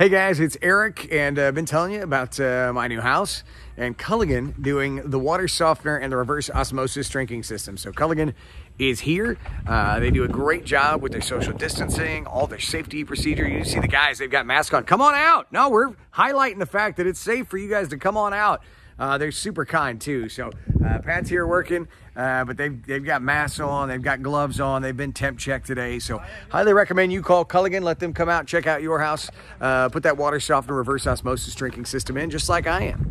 Hey guys, it's Aric, and I've uh, been telling you about uh, my new house and Culligan doing the water softener and the reverse osmosis drinking system. So Culligan is here. Uh, they do a great job with their social distancing, all their safety procedure. You see the guys, they've got masks on. Come on out. No, we're highlighting the fact that it's safe for you guys to come on out. Uh, they're super kind too. So uh, Pat's here working, uh, but they've they've got masks on, they've got gloves on, they've been temp checked today. So highly recommend you call Culligan, let them come out, check out your house, uh, put that water softener reverse osmosis drinking system in, just like I am.